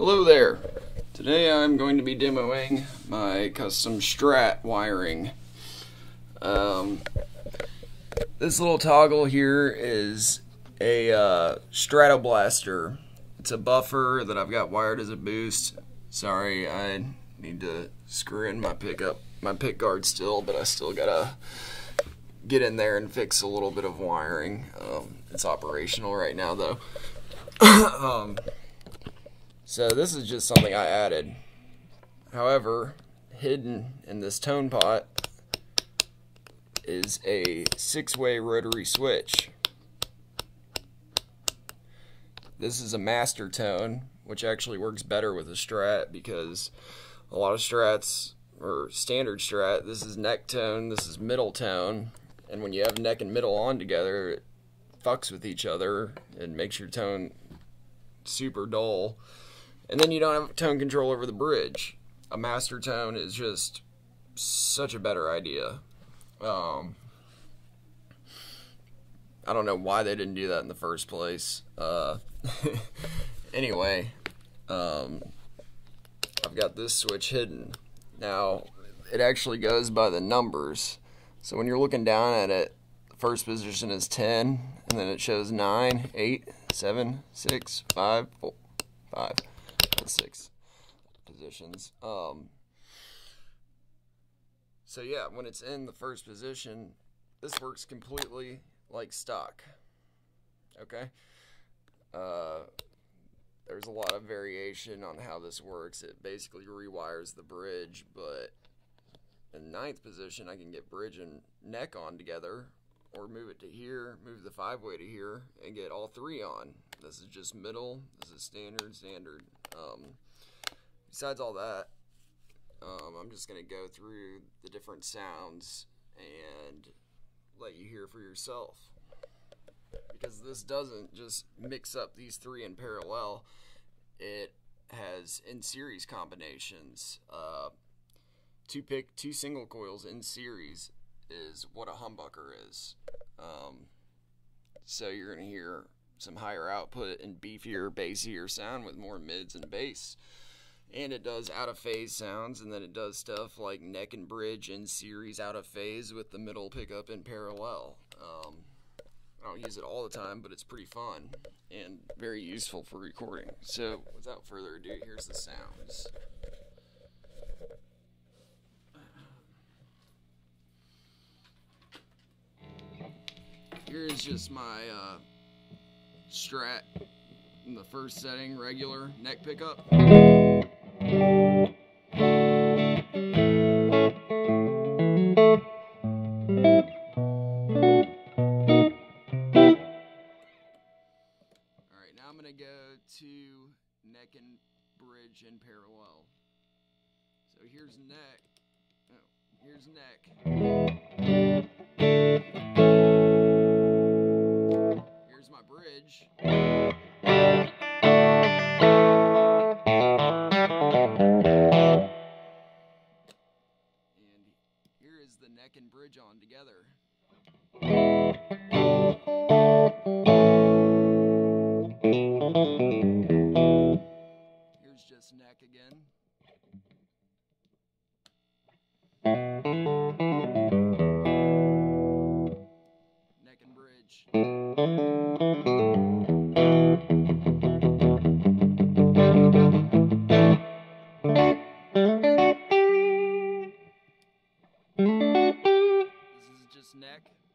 Hello there. Today I'm going to be demoing my custom Strat wiring. Um, this little toggle here is a uh, Stratoblaster. It's a buffer that I've got wired as a boost. Sorry, I need to screw in my pickup, my pick guard still, but I still gotta get in there and fix a little bit of wiring. Um, it's operational right now though. um, so this is just something I added. However, hidden in this tone pot is a six-way rotary switch. This is a master tone, which actually works better with a Strat because a lot of Strats, or standard Strat, this is neck tone, this is middle tone, and when you have neck and middle on together, it fucks with each other and makes your tone super dull and then you don't have tone control over the bridge. A master tone is just such a better idea. Um, I don't know why they didn't do that in the first place. Uh, anyway, um, I've got this switch hidden. Now, it actually goes by the numbers. So when you're looking down at it, the first position is 10, and then it shows 9, 8, 7, 6, 5, 4, 5 six positions. Um, so yeah, when it's in the first position, this works completely like stock. Okay. Uh, there's a lot of variation on how this works. It basically rewires the bridge, but in ninth position, I can get bridge and neck on together, or move it to here, move the five way to here, and get all three on. This is just middle. This is standard, standard. Um, besides all that, um, I'm just going to go through the different sounds and let you hear for yourself. Because this doesn't just mix up these three in parallel, it has in series combinations. Uh, two pick two single coils in series is what a humbucker is. Um, so you're going to hear some higher output and beefier, bassier sound with more mids and bass. And it does out of phase sounds, and then it does stuff like neck and bridge in series out of phase with the middle pickup in parallel. Um, I don't use it all the time, but it's pretty fun and very useful for recording. So, without further ado, here's the sounds. Here is just my uh, Strat in the first setting, regular neck pickup. Alright, now I'm going to go to neck and bridge in parallel. So here's neck. Oh, here's neck. Bridge. And here is the neck and bridge on together.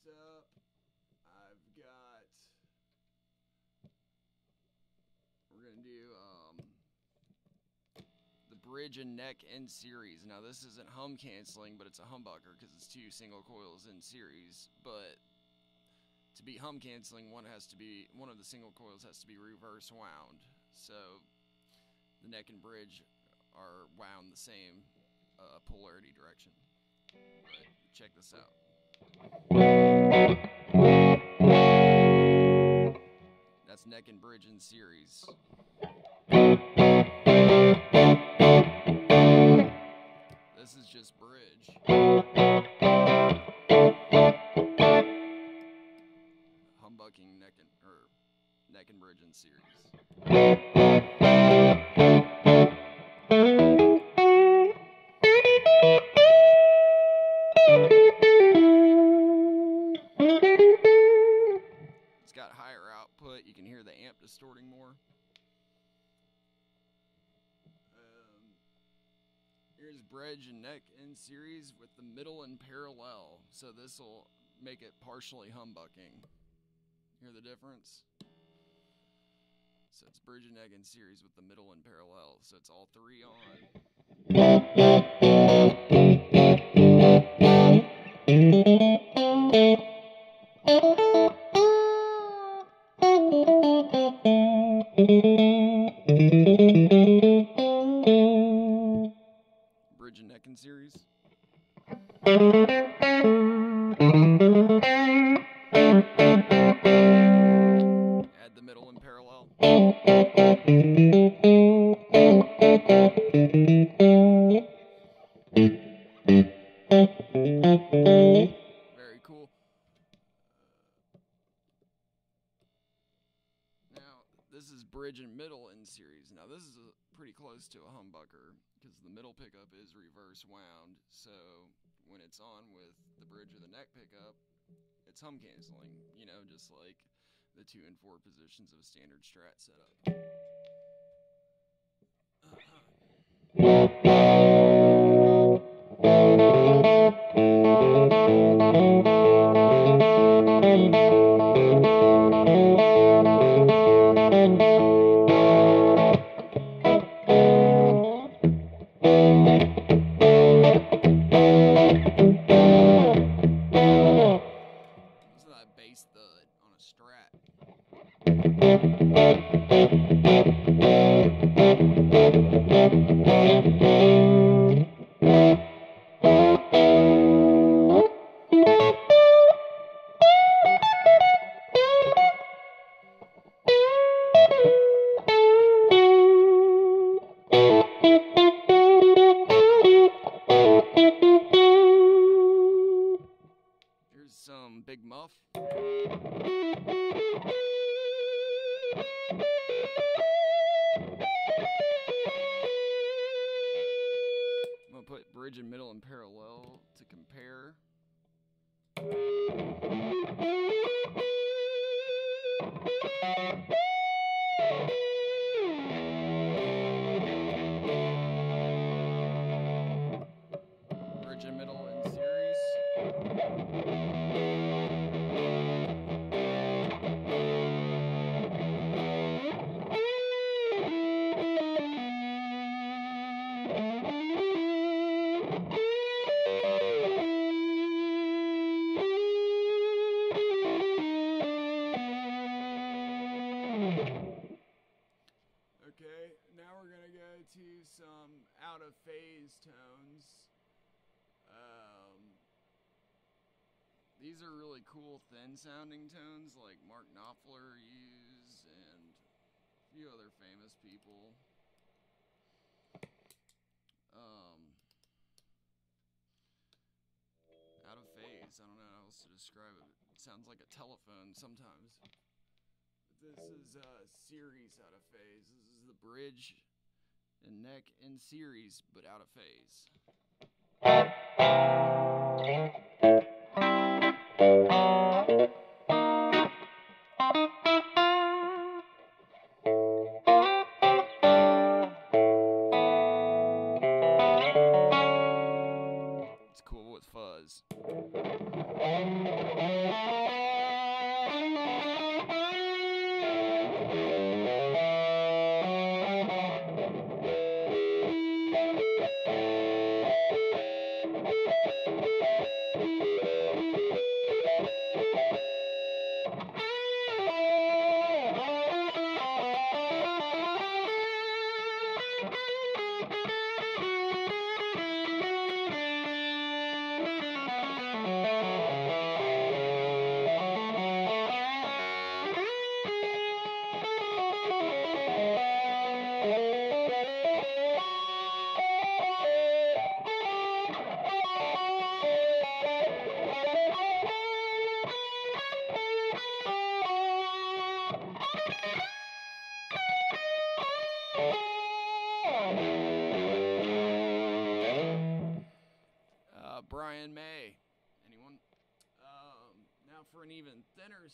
next up, I've got. We're gonna do um, the bridge and neck in series. Now this isn't hum canceling, but it's a humbucker because it's two single coils in series. But to be hum canceling, one has to be one of the single coils has to be reverse wound. So the neck and bridge are wound the same uh, polarity direction. But check this out. That's neck and bridge in series. This is just bridge. Humbucking neck and or neck and bridge in series. Higher output. You can hear the amp distorting more. Um, here's bridge and neck in series with the middle in parallel. So this will make it partially humbucking. Hear the difference? So it's bridge and neck in series with the middle in parallel. So it's all three on. series. Add the middle in parallel. Very cool. This is bridge and middle in series. Now, this is a, pretty close to a humbucker because the middle pickup is reverse wound. So, when it's on with the bridge or the neck pickup, it's hum canceling, you know, just like the two and four positions of a standard strat setup. Here's bridge sounding tones like Mark Knopfler used and a few other famous people. Um, out of phase. I don't know how else to describe it. It sounds like a telephone sometimes. This is a series out of phase. This is the bridge and neck in series, but out of phase. It's Thank you.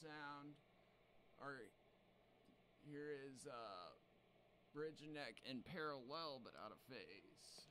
Sound, or here is uh, bridge neck in parallel but out of phase.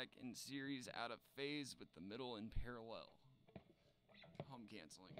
Neck in series out of phase with the middle in parallel. Hum canceling.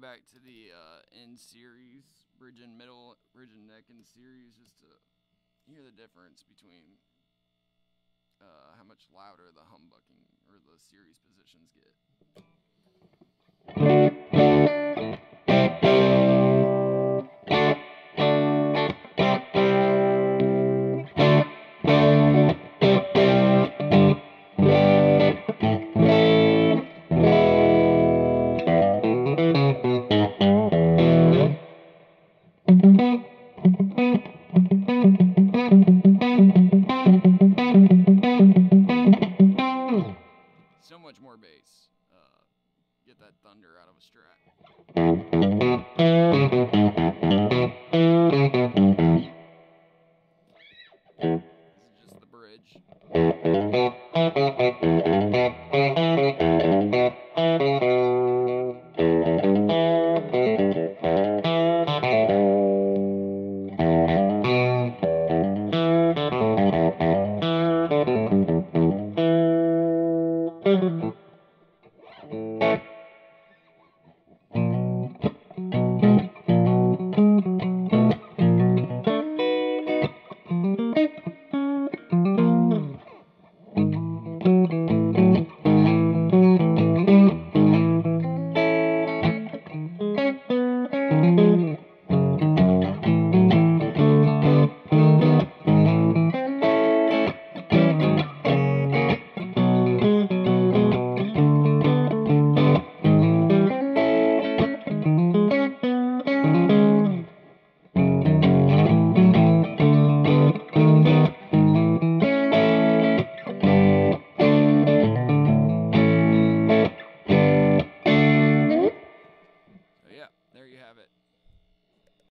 Back to the uh, in series bridge and middle, bridge and neck in series, just to hear the difference between uh, how much louder the humbucking or the series positions get. much more bass. Uh, get that thunder out of a strat. This is just the bridge.